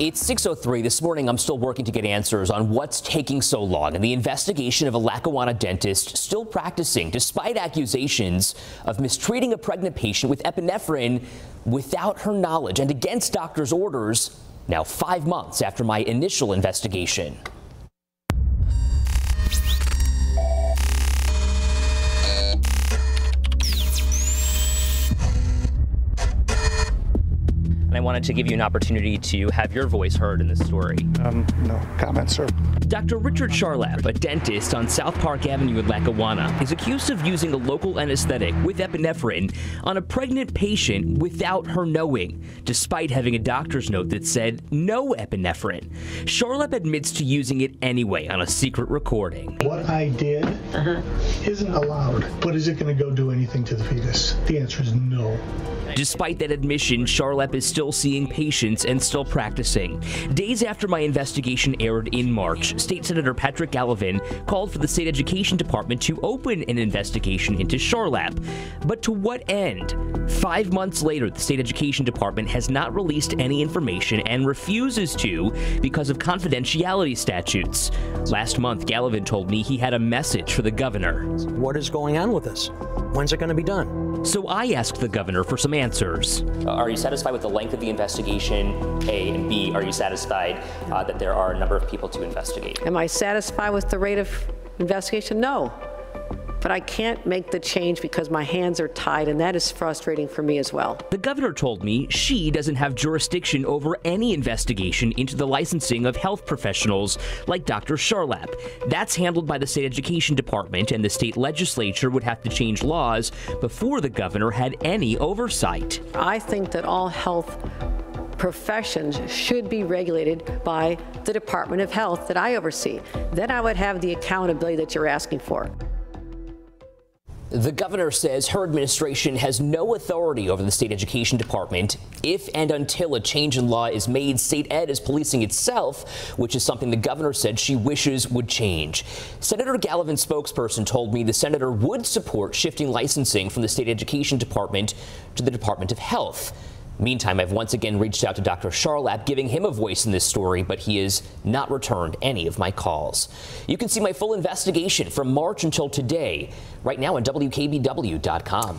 It's 6.03 this morning. I'm still working to get answers on what's taking so long and the investigation of a Lackawanna dentist still practicing despite accusations of mistreating a pregnant patient with epinephrine without her knowledge and against doctor's orders now five months after my initial investigation. Wanted to give you an opportunity to have your voice heard in this story. Um, no comment, sir. Dr. Richard Charlap, a dentist on South Park Avenue in Lackawanna, is accused of using a local anesthetic with epinephrine on a pregnant patient without her knowing, despite having a doctor's note that said no epinephrine. Charlap admits to using it anyway on a secret recording. What I did uh-huh. isn't allowed, but is it going to go do anything to the fetus? The answer is no. Despite that admission, Charlap is still seeing patients and still practicing. Days after my investigation aired in March, State Senator Patrick Gallivan called for the state education department to open an investigation into Charlap. But to what end? Five months later, the state education department has not released any information and refuses to because of confidentiality statutes. Last month, Gallivan told me he had a message for the governor. What is going on with this? When's it going to be done? So I asked the governor for some answers. Uh, are you satisfied with the length of the investigation? A and B, are you satisfied uh, that there are a number of people to investigate? Am I satisfied with the rate of investigation? No but I can't make the change because my hands are tied, and that is frustrating for me as well. The governor told me she doesn't have jurisdiction over any investigation into the licensing of health professionals like Dr. Charlap. That's handled by the state education department, and the state legislature would have to change laws before the governor had any oversight. I think that all health professions should be regulated by the Department of Health that I oversee. Then I would have the accountability that you're asking for. The governor says her administration has no authority over the state education department. If and until a change in law is made, state ed is policing itself, which is something the governor said she wishes would change. Senator Gallivan's spokesperson told me the senator would support shifting licensing from the state education department to the Department of Health. Meantime, I've once again reached out to Dr. Charlap, giving him a voice in this story, but he has not returned any of my calls. You can see my full investigation from March until today right now on WKBW.com.